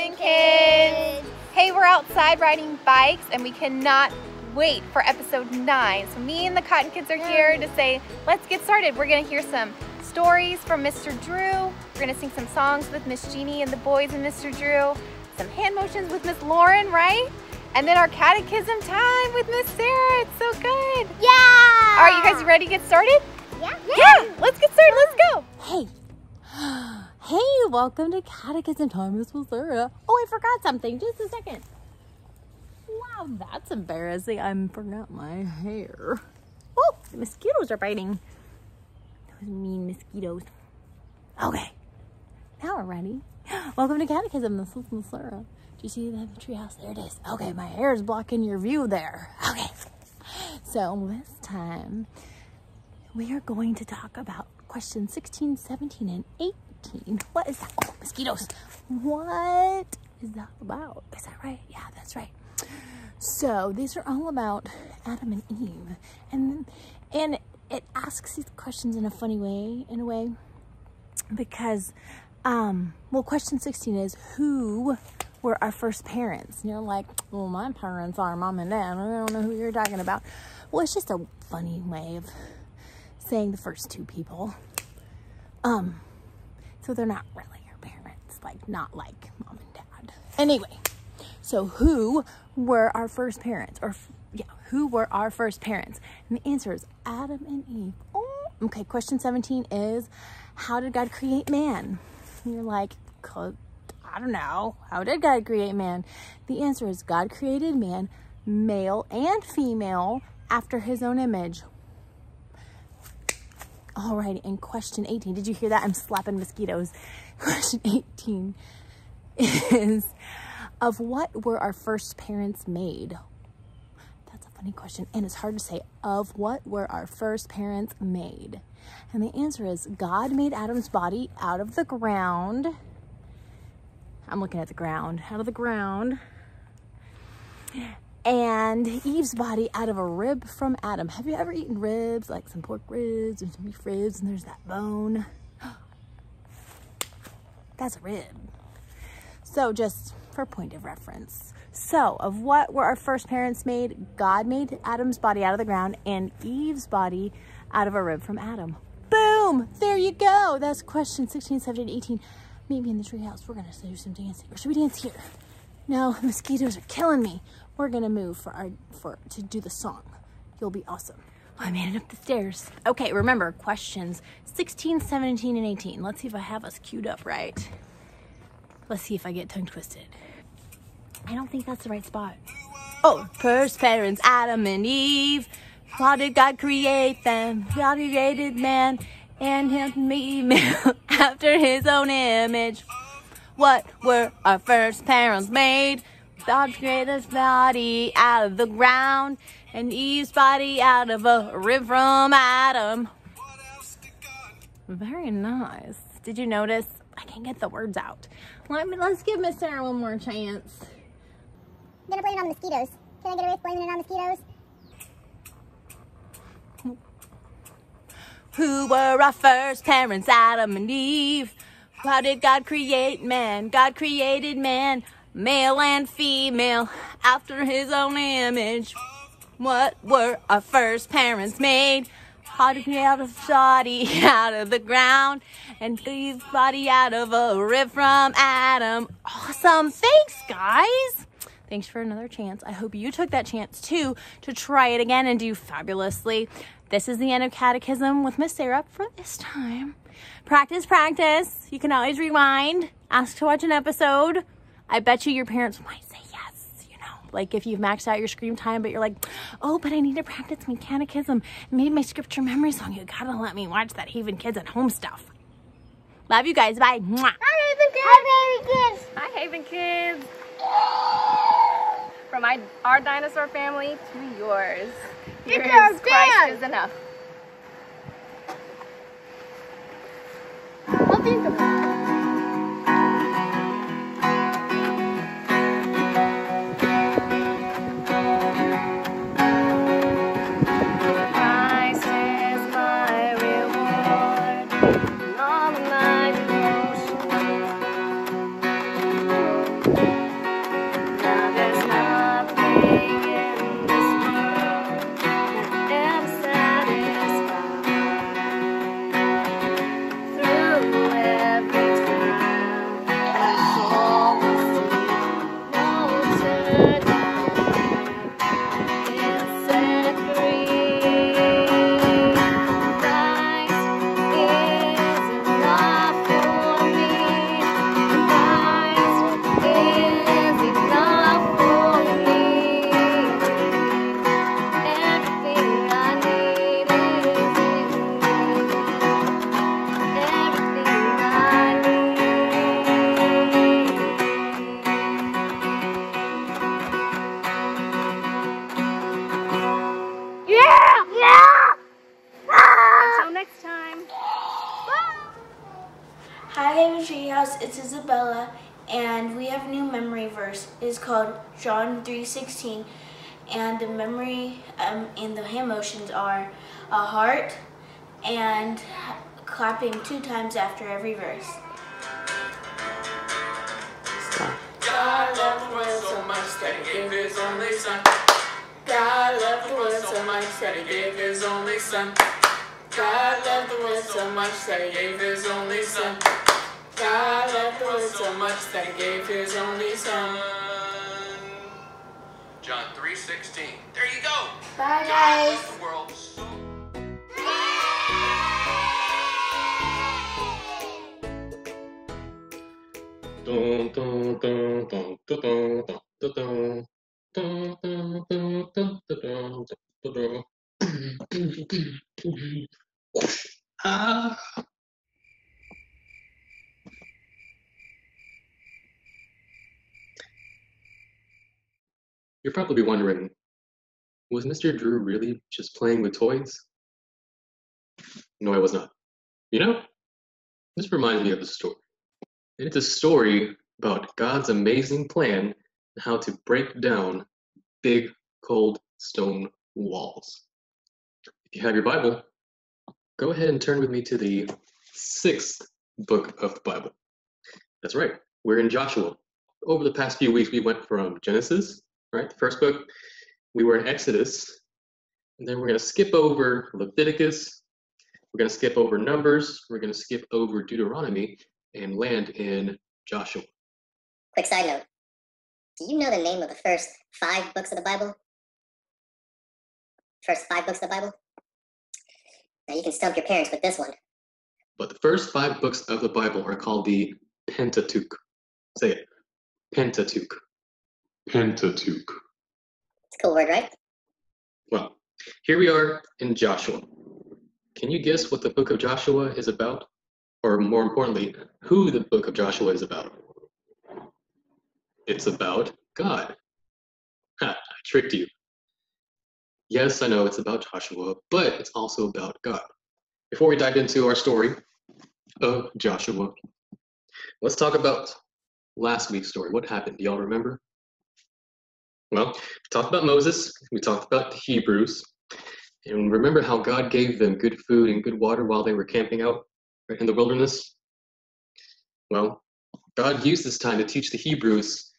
Kids! Hey, we're outside riding bikes and we cannot wait for episode 9. So me and the Cotton Kids are here to say, let's get started. We're gonna hear some stories from Mr. Drew. We're gonna sing some songs with Miss Jeannie and the boys and Mr. Drew. Some hand motions with Miss Lauren, right? And then our catechism time with Miss Sarah. It's so good. Yeah! All right, you guys ready to get started? Yeah. Yeah, let's get started. Let's go. Hey. Hey, welcome to Catechism Time with. Oh, I forgot something. Just a second. Wow, that's embarrassing. I forgot my hair. Oh, the mosquitoes are biting. Those mean mosquitoes. Okay. Now we're ready. Welcome to Catechism. This is. Do you see the treehouse? There it is. Okay, my hair is blocking your view there. Okay. So this time we are going to talk about questions 16, 17, and 18. What is that? Oh, mosquitoes. What is that about? Is that right? Yeah, that's right. So these are all about Adam and Eve. And and it asks these questions in a funny way, in a way, because um, well, question 16 is who were our first parents? And you're like, well, my parents are mom and dad. I don't know who you're talking about. Well, it's just a funny way of saying the first two people. Um, so they're not really your parents, like not like mom and dad. Anyway, so who were our first parents? Or yeah, who were our first parents? And the answer is Adam and Eve. Oh, okay. Question 17 is how did God create man? And you're like, I don't know. How did God create man? The answer is God created man, male and female, after his own image. All right, and question 18. Did you hear that? I'm slapping mosquitoes. Question 18 is of what were our first parents made? That's a funny question. And it's hard to say. Of what were our first parents made? And the answer is God made Adam's body out of the ground. I'm looking at the ground, out of the ground. And Eve's body out of a rib from Adam. Have you ever eaten ribs, like some pork ribs and some beef ribs, and there's that bone? That's a rib. So just for point of reference. So of what were our first parents made? God made Adam's body out of the ground and Eve's body out of a rib from Adam. Boom! There you go. That's question 16, 17, 18. Meet me in the treehouse. We're gonna do some dancing. Or should we dance here? No, mosquitoes are killing me. We're gonna move for our for to do the song. You'll be awesome. I made it up the stairs. Okay, remember questions 16, 17, and 18. Let's see if I have us queued up right. Let's see if I get tongue twisted. I don't think that's the right spot. Oh, first parents, Adam and Eve. How did God create them? God created man and him female after his own image. What were our first parents made? God created body out of the ground and Eve's body out of a rib from Adam. Very nice. Did you notice? I can't get the words out. Let me, let's give Miss Sarah one more chance. I'm gonna blame it on mosquitoes. Can I get away with blaming it on mosquitoes? Who were our first parents, Adam and Eve? How did God create man? God created man, male and female, after his own image. What were our first parents made? How did he out of body out of the ground and Eve's body out of a rib from Adam? Awesome. Thanks, guys. Thanks for another chance. I hope you took that chance too to try it again and do fabulously. This is the end of Catechism with Miss Sarah for this time. Practice, practice. You can always rewind, ask to watch an episode. I bet you your parents might say yes, you know, like if you've maxed out your screen time, but you're like, oh, but I need to practice my catechism, maybe my scripture memory song. You gotta let me watch that Haven Kids at Home stuff. Love you guys. Bye. Mwah. Hi, Haven Kids! Hi, Haven Kids! Hi, Haven Kids. From my, our dinosaur family to yours. It's Dad. is enough. Memory verse. It is called John 3:16, and the memory um, and the hand motions are a heart and clapping two times after every verse. God loved the world so much that he gave his only son. God loved the world so much that he gave his only son. God loved the world so much that he gave his only son. God loved the world so much that he gave his only son. John 3.16. There you go. Bye, guys. Dun. Ah. You're probably wondering, was Mr. Drew really just playing with toys? No, I was not. You know, this reminds me of a story. And it's a story about God's amazing plan and how to break down big, cold stone walls. If you have your Bible, go ahead and turn with me to the sixth book of the Bible. That's right, we're in Joshua. Over the past few weeks, we went from Genesis, right, the first book, we were in Exodus, and then we're going to skip over Leviticus, we're going to skip over Numbers, we're going to skip over Deuteronomy, and land in Joshua. Quick side note. Do you know the name of the first five books of the Bible? First five books of the Bible? Now you can stump your parents with this one. But the first five books of the Bible are called the Pentateuch. Say it. Pentateuch. Pentateuch. It's a cool word, right? Well, here we are in Joshua. Can you guess what the book of Joshua is about? Or more importantly, who the book of Joshua is about? It's about God. Ha, I tricked you. Yes, I know it's about Joshua, but it's also about God. Before we dive into our story of Joshua, let's talk about last week's story. What happened? Do y'all remember? Well, we talked about Moses, we talked about the Hebrews, and remember how God gave them good food and good water while they were camping out in the wilderness? Well, God used this time to teach the Hebrews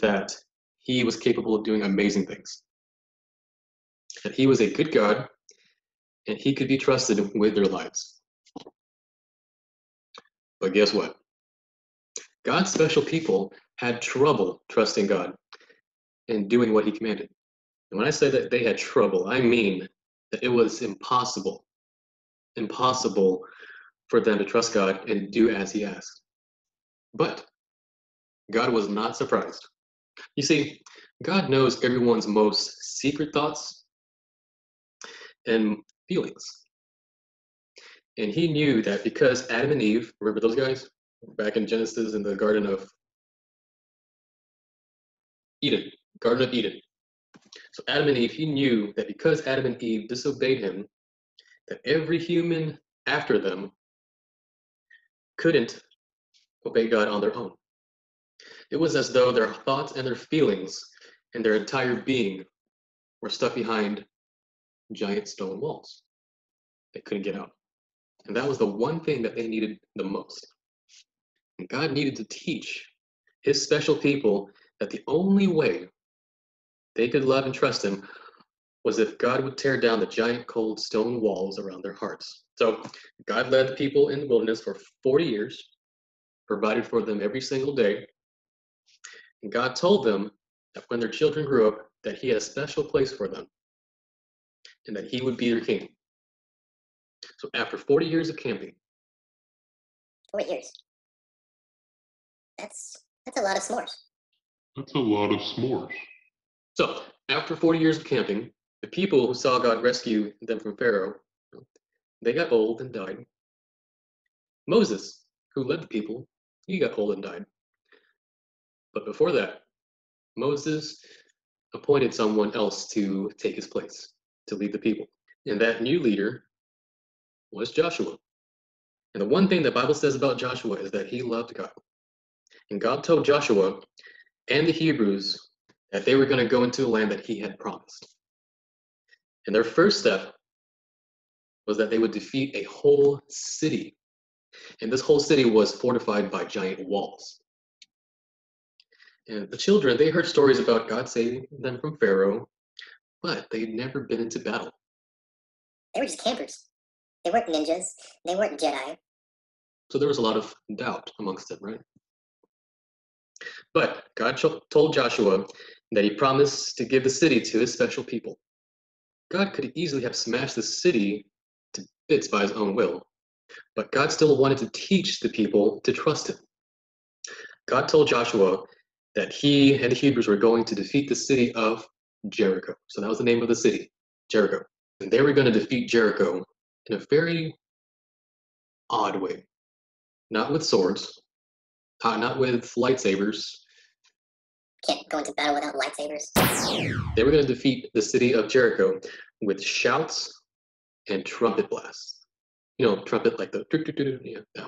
that He was capable of doing amazing things. That He was a good God and He could be trusted with their lives. But guess what? God's special people had trouble trusting God and doing what He commanded. And when I say that they had trouble, I mean that it was impossible, impossible for them to trust God and do as He asked. But God was not surprised. You see, God knows everyone's most secret thoughts and feelings. And He knew that because Adam and Eve, remember those guys back in Genesis in the Garden of Eden, Garden of Eden. So Adam and Eve, He knew that because Adam and Eve disobeyed Him, that every human after them couldn't obey God on their own. It was as though their thoughts and their feelings and their entire being were stuck behind giant stone walls. They couldn't get out. And that was the one thing that they needed the most. And God needed to teach his special people that the only way they could love and trust him was if God would tear down the giant cold stone walls around their hearts. So God led the people in the wilderness for 40 years, provided for them every single day. And God told them that when their children grew up, that he had a special place for them and that he would be their king. So after 40 years of camping, Four years. That's that's a lot of s'mores. That's a lot of s'mores. So after 40 years of camping, the people who saw God rescue them from Pharaoh, they got old and died. Moses, who led the people, he got old and died. But before that, Moses appointed someone else to take his place, to lead the people. And that new leader was Joshua. And the one thing the Bible says about Joshua is that he loved God. And God told Joshua and the Hebrews that they were going to go into a land that he had promised. And their first step was that they would defeat a whole city. And this whole city was fortified by giant walls. And the children, they heard stories about God saving them from Pharaoh, but they'd never been into battle. They were just campers. They weren't ninjas. They weren't Jedi. So there was a lot of doubt amongst them, right? But God told Joshua that he promised to give the city to his special people. God could easily have smashed the city to bits by his own will, but God still wanted to teach the people to trust him. God told Joshua that he and the Hebrews were going to defeat the city of Jericho. So that was the name of the city, Jericho. And they were going to defeat Jericho in a very odd way. Not with swords, uh, not with lightsabers. Can't go into battle without lightsabers. They were going to defeat the city of Jericho with shouts and trumpet blasts. You know, trumpet like the yeah.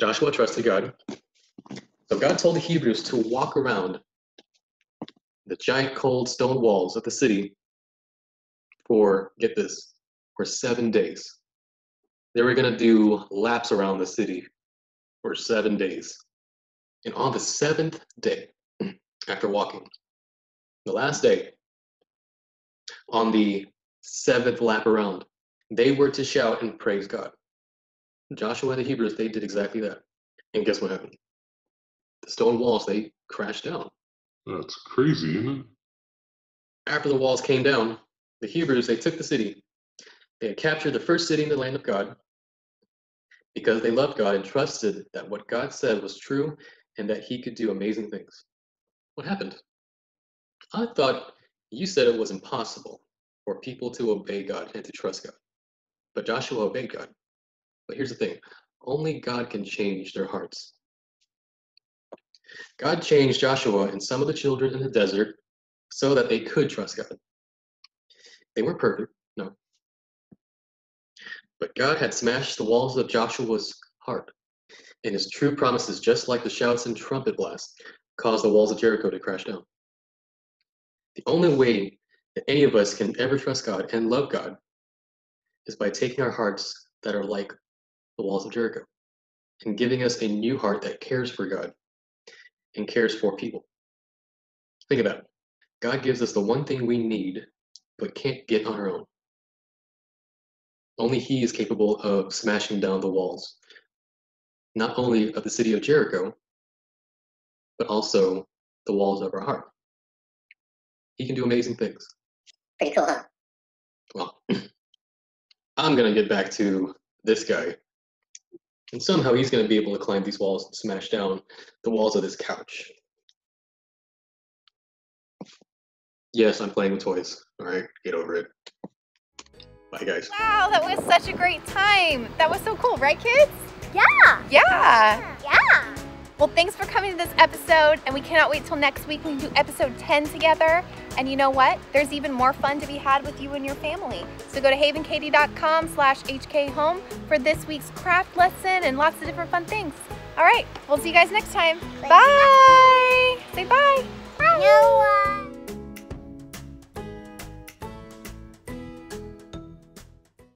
Joshua trusted God. So God told the Hebrews to walk around the giant cold stone walls of the city for, get this, for seven days. They were going to do laps around the city for seven days. And on the seventh day, after walking, the last day, on the seventh lap around, they were to shout and praise God. Joshua and the Hebrews, they did exactly that. And guess what happened? The stone walls, they crashed down. That's crazy, isn't it? After the walls came down, the Hebrews, they took the city. They had captured the first city in the land of God because they loved God and trusted that what God said was true and that he could do amazing things. What happened? I thought you said it was impossible for people to obey God and to trust God. But Joshua obeyed God. But here's the thing only God can change their hearts. God changed Joshua and some of the children in the desert so that they could trust God. They weren't perfect, no. But God had smashed the walls of Joshua's heart, and his true promises, just like the shouts and trumpet blasts, caused the walls of Jericho to crash down. The only way that any of us can ever trust God and love God is by taking our hearts that are like the walls of Jericho and giving us a new heart that cares for God and cares for people. Think about it. God gives us the one thing we need but can't get on our own. Only He is capable of smashing down the walls, not only of the city of Jericho, but also the walls of our heart. He can do amazing things. Pretty cool, huh? Well, I'm going to get back to this guy. And somehow he's going to be able to climb these walls and smash down the walls of this couch. Yes, I'm playing with toys. All right, get over it. Bye, guys. Wow, that was such a great time. That was so cool, right, kids? Yeah. Yeah. Yeah. Well, thanks for coming to this episode, and we cannot wait till next week when we do episode 10 together. And you know what? There's even more fun to be had with you and your family. So go to havenkaty.com slash hkhome for this week's craft lesson and lots of different fun things. All right, we'll see you guys next time. Bye. Bye. Say bye. Noah.